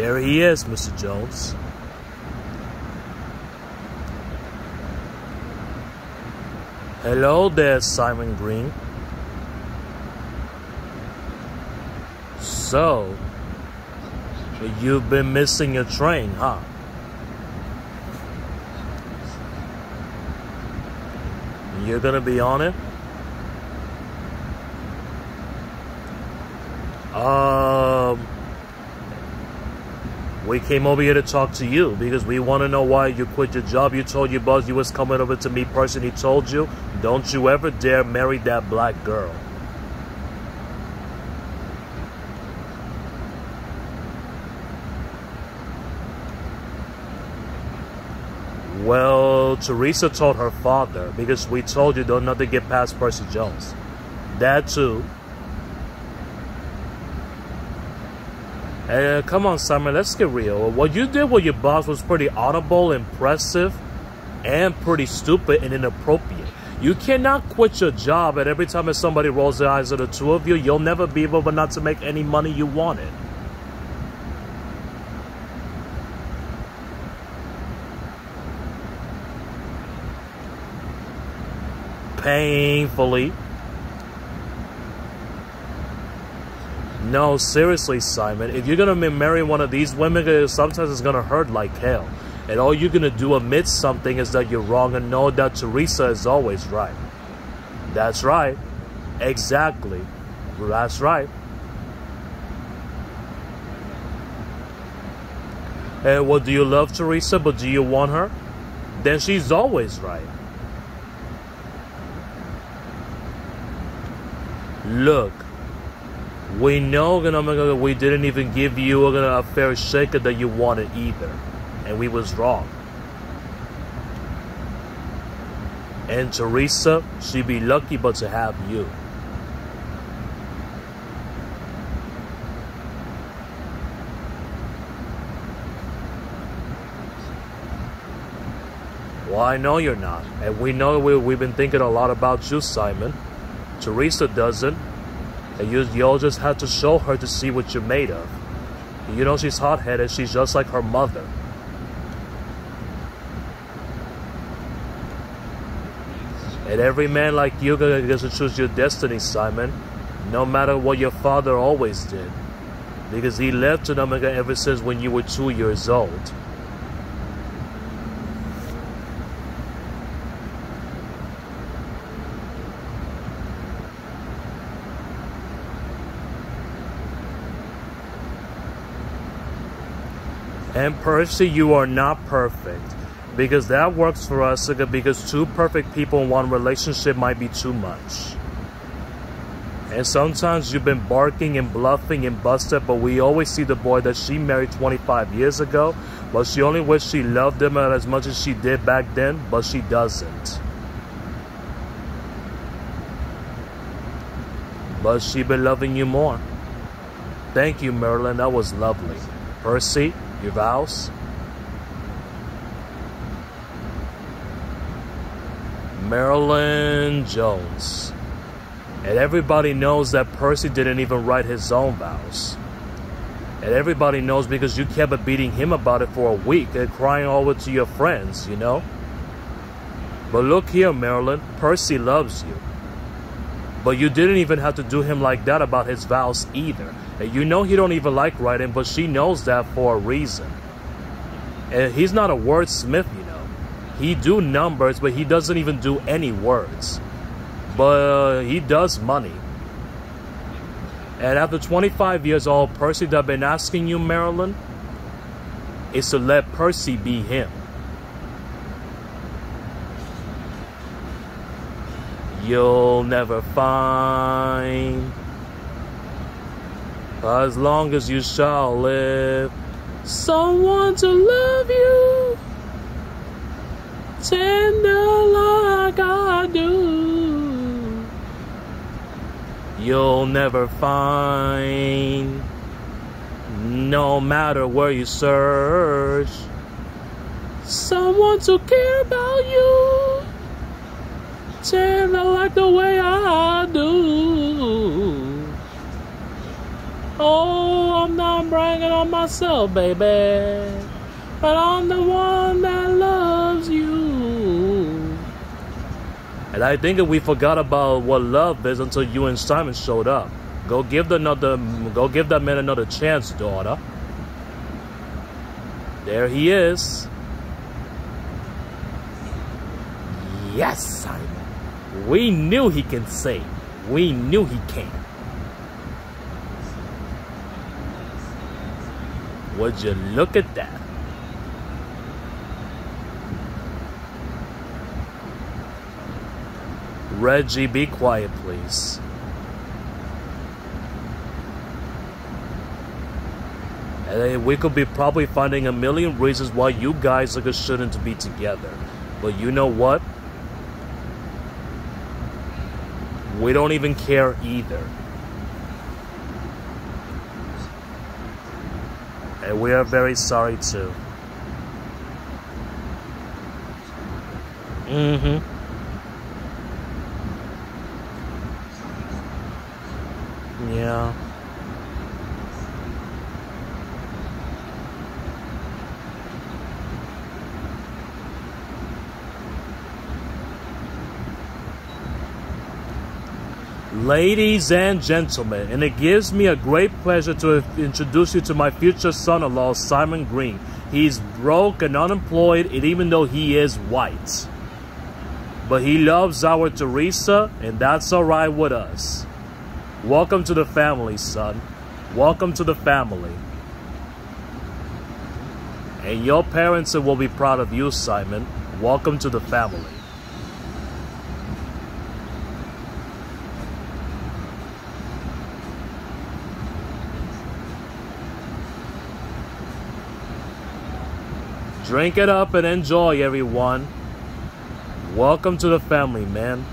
There he is, Mr. Jones. Hello there, Simon Green. So, you've been missing your train, huh? You're gonna be on it? Um, we came over here to talk to you because we want to know why you quit your job. You told your boss you was coming over to meet person. He told you, don't you ever dare marry that black girl. Well, Teresa told her father because we told you don't nothing get past Percy Jones. That too. Uh, come on, Simon, let's get real. What you did with your boss was pretty audible, impressive, and pretty stupid and inappropriate. You cannot quit your job, and every time somebody rolls their eyes at the two of you, you'll never be able but not to make any money you wanted. Painfully. No, seriously, Simon. If you're gonna marry one of these women, uh, sometimes it's gonna hurt like hell. And all you're gonna do amid something is that you're wrong and know that Teresa is always right. That's right. Exactly. That's right. And well, do you love Teresa, but do you want her? Then she's always right. Look, we know gonna we didn't even give you a fair shake that you wanted either. And we was wrong. And Teresa, she'd be lucky but to have you. Well, I know you're not. And we know we, we've been thinking a lot about you, Simon. Teresa doesn't. And you, you all just have to show her to see what you're made of. You know she's hot-headed. She's just like her mother. And every man like you gets to choose your destiny, Simon. No matter what your father always did. Because he left to Omega ever since when you were two years old. And Percy, you are not perfect. Because that works for us because two perfect people in one relationship might be too much. And sometimes you've been barking and bluffing and busted, but we always see the boy that she married 25 years ago, but she only wished she loved him as much as she did back then, but she doesn't. But she been loving you more. Thank you, Marilyn. That was lovely. Percy, your vows? Marilyn Jones. And everybody knows that Percy didn't even write his own vows. And everybody knows because you kept beating him about it for a week and crying over to your friends, you know? But look here, Marilyn, Percy loves you. But you didn't even have to do him like that about his vows either. And you know he don't even like writing, but she knows that for a reason. And he's not a wordsmith, you know. He do numbers, but he doesn't even do any words. But uh, he does money. And after 25 years old, Percy that been asking you, Marilyn, is to let Percy be him. You'll never find. As long as you shall live someone to love you. Tender like I do. You'll never find, no matter where you search, someone to care about you. Tender the way I do. Oh, I'm not bragging on myself, baby. But I'm the one that loves you. And I think that we forgot about what love is until you and Simon showed up. Go give the another go give that man another chance, daughter. There he is. Yes, Simon. We knew he can sing. We knew he can. Would you look at that? Reggie, be quiet, please. And we could be probably finding a million reasons why you guys shouldn't be together. But you know what? We don't even care either. And we are very sorry too. Mm-hmm. Yeah. Ladies and gentlemen, and it gives me a great pleasure to introduce you to my future son-in-law, Simon Green. He's broke and unemployed, and even though he is white. But he loves our Teresa, and that's alright with us. Welcome to the family, son. Welcome to the family. And your parents will be proud of you, Simon. Welcome to the family. Drink it up and enjoy, everyone. Welcome to the family, man.